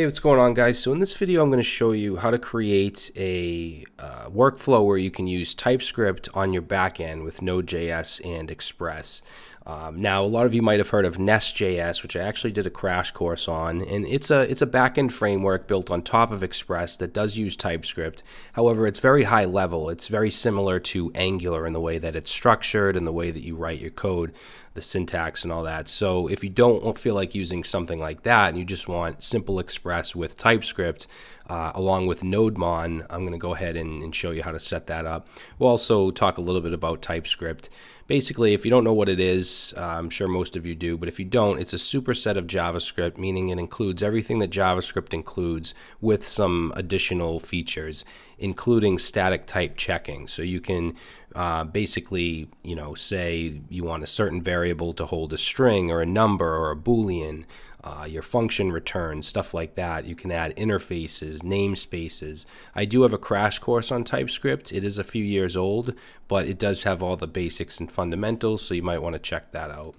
Hey, what's going on guys? So in this video, I'm going to show you how to create a uh, workflow where you can use TypeScript on your backend with Node.js and Express. Um, now, a lot of you might have heard of Nest.js, which I actually did a crash course on, and it's a it's a backend framework built on top of Express that does use TypeScript. However, it's very high level. It's very similar to Angular in the way that it's structured and the way that you write your code, the syntax and all that. So, if you don't feel like using something like that and you just want simple Express with TypeScript, uh, along with NodeMon, I'm going to go ahead and, and, show you how to set that up. We'll also talk a little bit about TypeScript. Basically, if you don't know what it is, uh, I'm sure most of you do, but if you don't, it's a superset of JavaScript, meaning it includes everything that JavaScript includes with some additional features, including static type checking. So you can uh, basically, you know, say you want a certain variable to hold a string or a number or a Boolean uh, your function returns, stuff like that. You can add interfaces, namespaces. I do have a crash course on TypeScript. It is a few years old, but it does have all the basics and fundamentals, so you might want to check that out.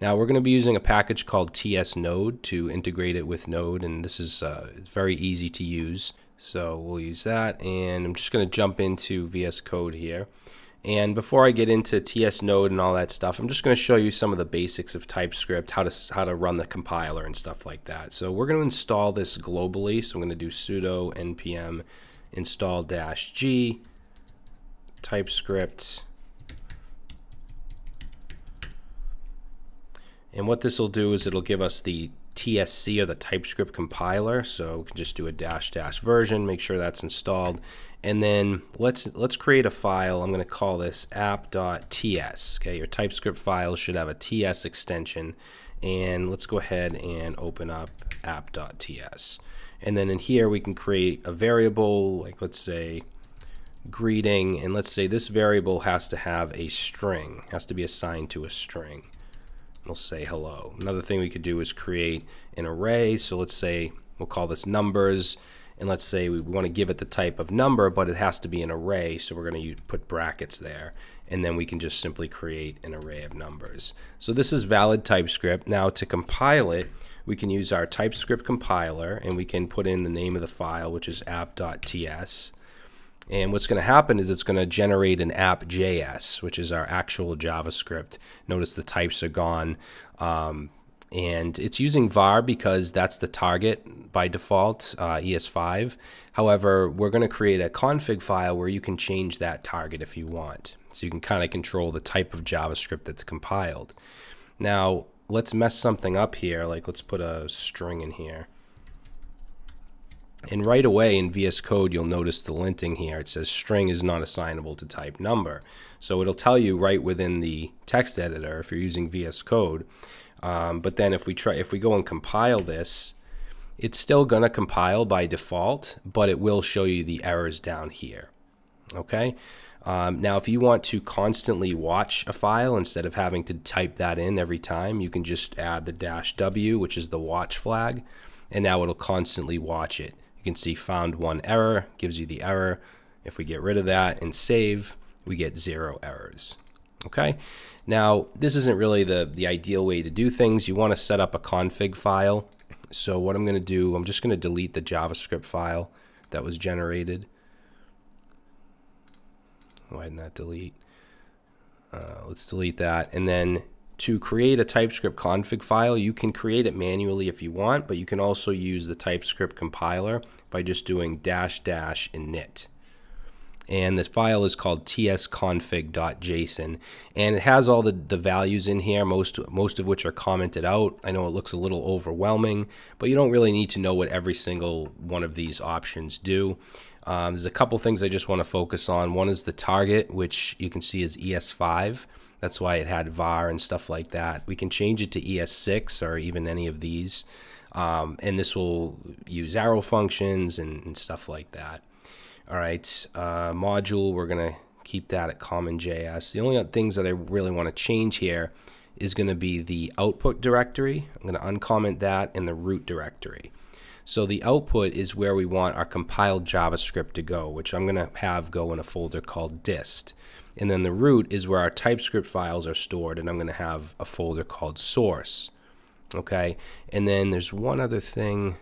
Now we're going to be using a package called TS Node to integrate it with Node, and this is uh, very easy to use. So we'll use that, and I'm just going to jump into VS Code here. And before I get into TS Node and all that stuff, I'm just going to show you some of the basics of TypeScript, how to how to run the compiler and stuff like that. So we're going to install this globally. So I'm going to do sudo npm install dash g TypeScript. And what this will do is it'll give us the TSC or the TypeScript compiler. So we can just do a dash dash version, make sure that's installed. And then let's let's create a file. I'm going to call this app.ts. Okay, your TypeScript file should have a TS extension. And let's go ahead and open up app.ts. And then in here we can create a variable, like let's say greeting, and let's say this variable has to have a string, has to be assigned to a string. We'll say hello. Another thing we could do is create an array. So let's say we'll call this numbers and let's say we want to give it the type of number, but it has to be an array, so we're going to put brackets there, and then we can just simply create an array of numbers. So this is valid TypeScript. Now to compile it, we can use our TypeScript compiler, and we can put in the name of the file, which is app.ts. And what's going to happen is it's going to generate an app.js, which is our actual JavaScript. Notice the types are gone. Um, and it's using var because that's the target by default uh, ES5 however we're going to create a config file where you can change that target if you want. So you can kind of control the type of JavaScript that's compiled. Now let's mess something up here. Like let's put a string in here. And right away in VS Code, you'll notice the linting here. It says string is not assignable to type number. So it'll tell you right within the text editor if you're using VS Code um, but then if we try, if we go and compile this, it's still going to compile by default, but it will show you the errors down here. Okay. Um, now, if you want to constantly watch a file instead of having to type that in every time, you can just add the dash W, which is the watch flag, and now it'll constantly watch it. You can see found one error, gives you the error. If we get rid of that and save, we get zero errors. Okay. Now, this isn't really the, the ideal way to do things. You want to set up a config file. So what I'm going to do, I'm just going to delete the JavaScript file that was generated. Why didn't that delete? Uh, let's delete that. And then to create a TypeScript config file, you can create it manually if you want, but you can also use the TypeScript compiler by just doing dash dash init and this file is called tsconfig.json and it has all the, the values in here most most of which are commented out. I know it looks a little overwhelming but you don't really need to know what every single one of these options do. Um, there's a couple things I just want to focus on. One is the target which you can see is ES5 that's why it had var and stuff like that. We can change it to ES6 or even any of these. Um, and this will use arrow functions and, and stuff like that all right, uh, module, we're going to keep that at CommonJS. The only things that I really want to change here is going to be the output directory. I'm going to uncomment that in the root directory. So the output is where we want our compiled JavaScript to go, which I'm going to have go in a folder called dist. And then the root is where our TypeScript files are stored, and I'm going to have a folder called source. Okay, and then there's one other thing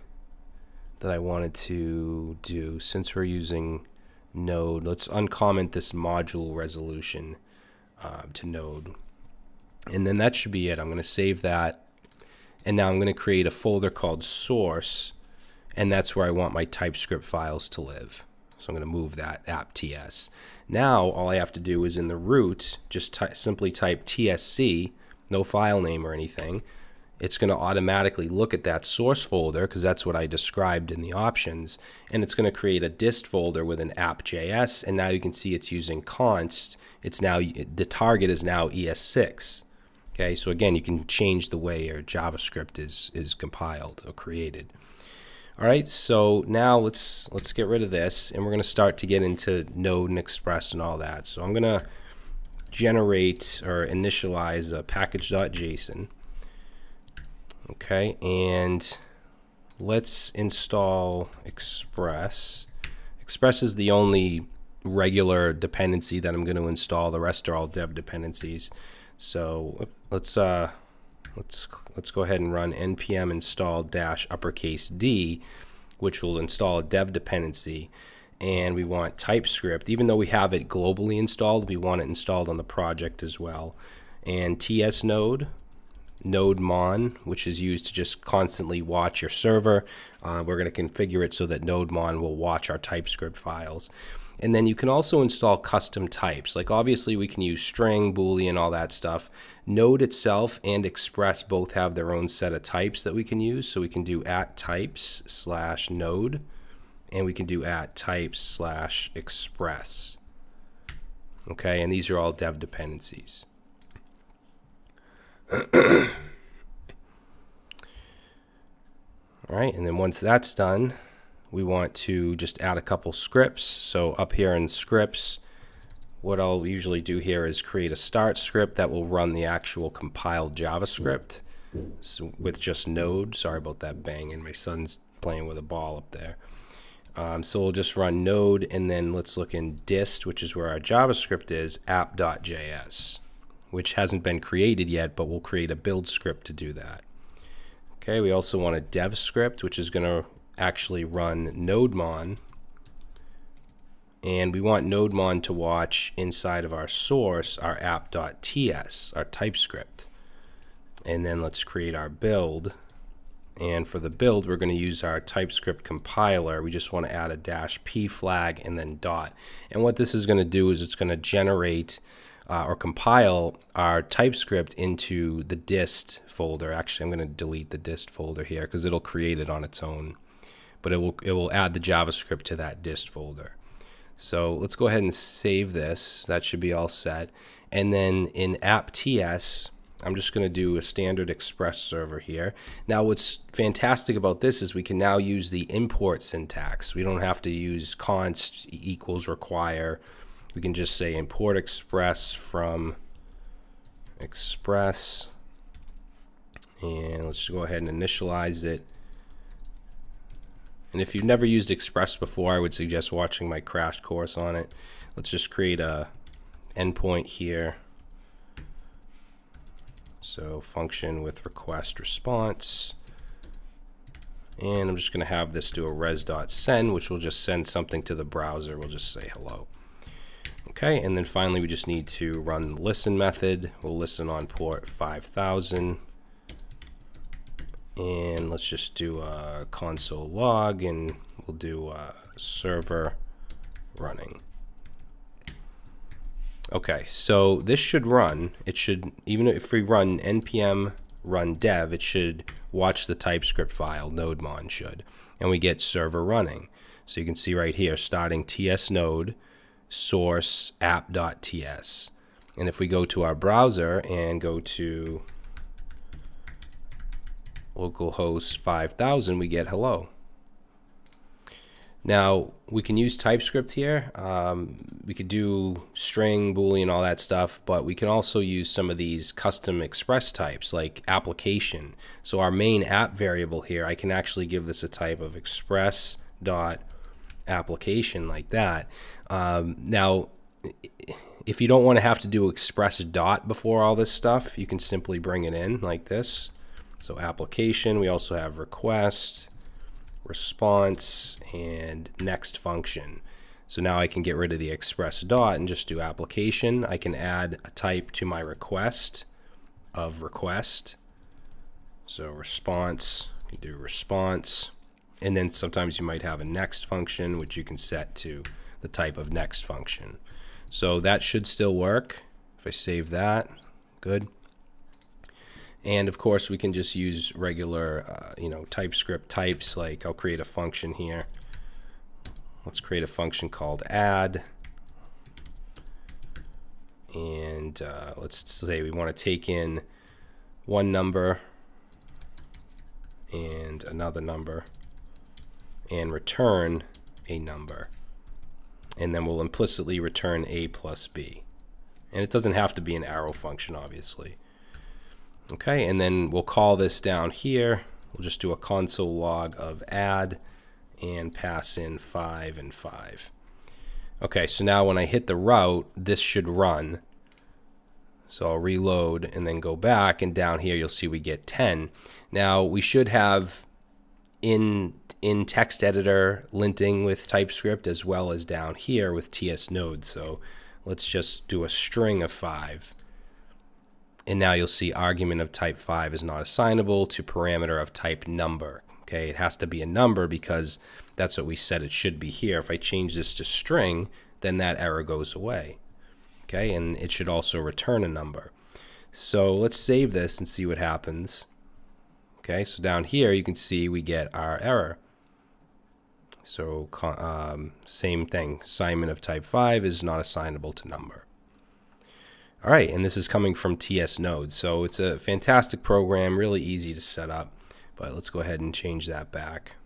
that I wanted to do since we're using Node. Let's uncomment this module resolution uh, to Node. And then that should be it. I'm going to save that. And now I'm going to create a folder called source. And that's where I want my TypeScript files to live. So I'm going to move that app.ts. Now all I have to do is in the root, just simply type tsc, no file name or anything. It's going to automatically look at that source folder because that's what I described in the options. And it's going to create a dist folder with an app.js. And now you can see it's using const. It's now, the target is now ES6. Okay, so again, you can change the way your JavaScript is, is compiled or created. All right, so now let's let's get rid of this, and we're going to start to get into Node and Express and all that. So I'm going to generate or initialize uh, a package.json. Okay, and let's install Express. Express is the only regular dependency that I'm going to install. The rest are all dev dependencies. So let's uh, let's let's go ahead and run npm install dash uppercase d, which will install a dev dependency. And we want TypeScript, even though we have it globally installed, we want it installed on the project as well. And TS node, nodemon, which is used to just constantly watch your server. Uh, we're going to configure it so that nodemon will watch our TypeScript files. And then you can also install custom types. Like obviously we can use string, boolean, all that stuff. Node itself and Express both have their own set of types that we can use. So we can do at types slash node and we can do at types slash express. Okay, and these are all dev dependencies. all right, and then once that's done, we want to just add a couple scripts. So up here in scripts, what I'll usually do here is create a start script that will run the actual compiled JavaScript so with just node. Sorry about that banging. My son's playing with a ball up there. Um, so we'll just run node and then let's look in dist, which is where our JavaScript is, app.js, which hasn't been created yet, but we'll create a build script to do that. Okay, we also want a dev script, which is going to actually run nodemon. And we want nodemon to watch inside of our source our app.ts our TypeScript. And then let's create our build. And for the build we're going to use our TypeScript compiler. We just want to add a dash p flag and then dot. And what this is going to do is it's going to generate uh, or compile our TypeScript into the dist folder actually I'm going to delete the dist folder here because it'll create it on its own but it will, it will add the JavaScript to that dist folder. So let's go ahead and save this. That should be all set. And then in app.ts, I'm just going to do a standard Express server here. Now what's fantastic about this is we can now use the import syntax. We don't have to use const equals require. We can just say import Express from Express. And let's just go ahead and initialize it. And if you've never used Express before, I would suggest watching my crash course on it. Let's just create a endpoint here. So function with request response. And I'm just going to have this do a res.send, which will just send something to the browser. We'll just say hello. Okay, and then finally we just need to run the listen method. We'll listen on port 5000 and let's just do a console log and we'll do a server running. Okay, so this should run. It should, even if we run npm run dev, it should watch the TypeScript file, nodemon should, and we get server running. So you can see right here, starting ts node source app.ts. And if we go to our browser and go to localhost 5000, we get hello. Now, we can use TypeScript here. Um, we could do string, boolean, all that stuff, but we can also use some of these custom express types like application. So our main app variable here, I can actually give this a type of express dot application like that. Um, now, if you don't want to have to do express dot before all this stuff, you can simply bring it in like this. So application, we also have request, response, and next function. So now I can get rid of the express dot and just do application. I can add a type to my request of request. So response, do response. And then sometimes you might have a next function, which you can set to the type of next function. So that should still work. If I save that, good. And of course, we can just use regular, uh, you know, TypeScript types. Like I'll create a function here. Let's create a function called add. And uh, let's say we want to take in one number and another number and return a number. And then we'll implicitly return a plus b. And it doesn't have to be an arrow function, obviously. Okay, and then we'll call this down here. We'll just do a console log of add and pass in 5 and 5. Okay, so now when I hit the route, this should run. So I'll reload and then go back, and down here you'll see we get 10. Now we should have in in text editor linting with TypeScript as well as down here with TS Node. So let's just do a string of 5. And now you'll see argument of type 5 is not assignable to parameter of type number. Okay, it has to be a number because that's what we said it should be here. If I change this to string, then that error goes away. Okay, and it should also return a number. So let's save this and see what happens. Okay, so down here you can see we get our error. So um, same thing, assignment of type 5 is not assignable to number. All right, and this is coming from TS Node. So it's a fantastic program, really easy to set up. But let's go ahead and change that back.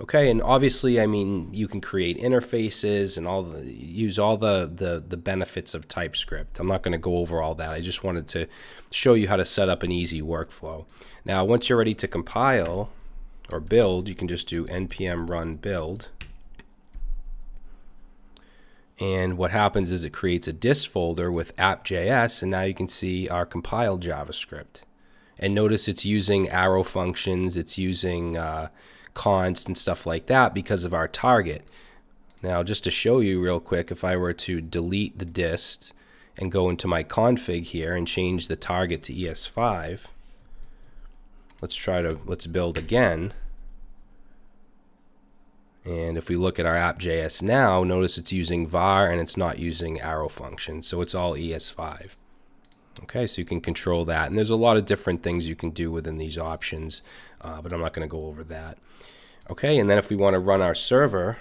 Okay, and obviously, I mean, you can create interfaces and all the use all the the, the benefits of TypeScript. I'm not going to go over all that. I just wanted to show you how to set up an easy workflow. Now, once you're ready to compile or build, you can just do npm run build. And what happens is it creates a dist folder with app.js, and now you can see our compiled JavaScript. And notice it's using arrow functions, it's using uh, const and stuff like that because of our target. Now, just to show you real quick, if I were to delete the dist and go into my config here and change the target to ES5, let's try to, let's build again. And if we look at our app.js now, notice it's using var and it's not using arrow function. So it's all ES5. Okay, so you can control that. And there's a lot of different things you can do within these options, uh, but I'm not going to go over that. Okay, and then if we want to run our server,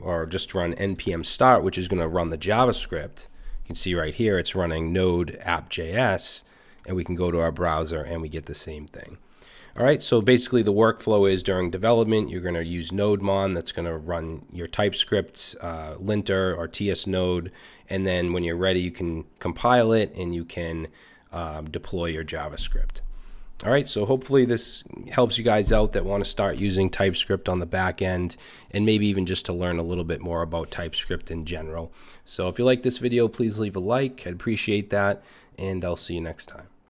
or just run npm start, which is going to run the JavaScript, you can see right here it's running node app.js, and we can go to our browser and we get the same thing. All right, so basically the workflow is during development, you're going to use NodeMon that's going to run your TypeScript uh, linter or TS Node, and then when you're ready, you can compile it and you can um, deploy your JavaScript. All right, so hopefully this helps you guys out that want to start using TypeScript on the back end and maybe even just to learn a little bit more about TypeScript in general. So if you like this video, please leave a like. I'd appreciate that, and I'll see you next time.